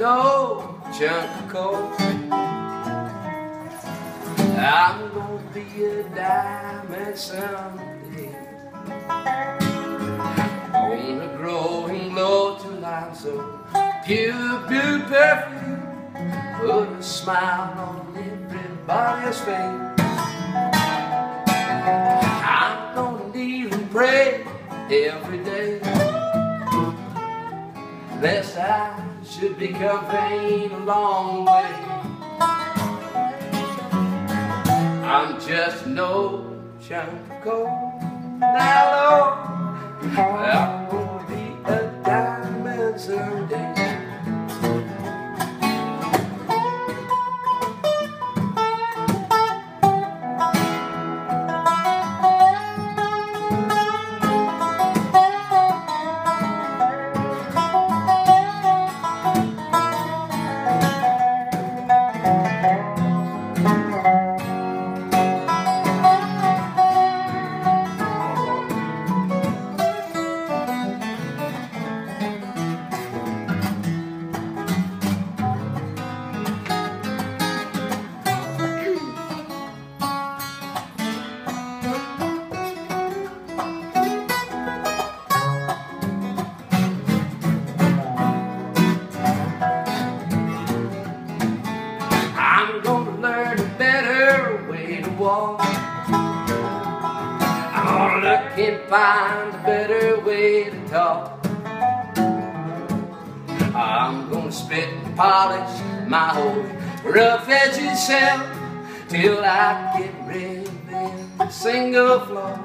no chunk of coal. I'm gonna be a diamond someday. Gonna grow and glow till I'm so pure, pure perfume. Put a smile on everybody's face. I'm gonna kneel and pray every day. Lest I should become vain along the way. I'm just no chunk of. I'm gonna learn a better way to walk. I'm gonna look and find a better way to talk. I'm gonna spit and polish my whole rough edges self till I get rid of every single flaw.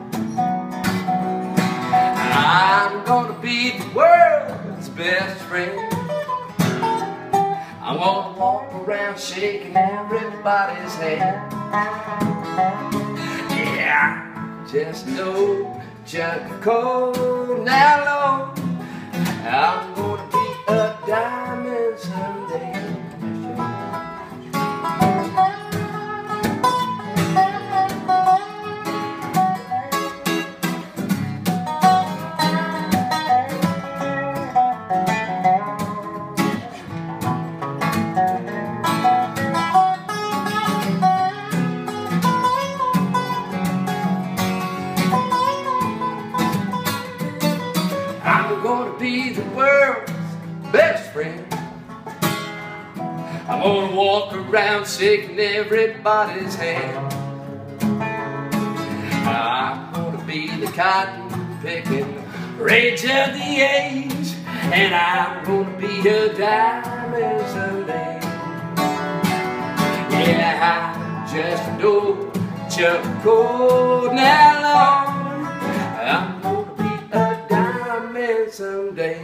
I'm gonna be the world's best friend. I wanna walk around shaking everybody's hand. Yeah, just no chunk of coal now, Lord. Gonna be the world's best friend. I'm gonna walk around shaking everybody's hand. I'm gonna be the cotton picking rage of the age, and I'm gonna be a diamond someday. Yeah, I just know Chuck Cold now, Lord. I'm gonna a someday.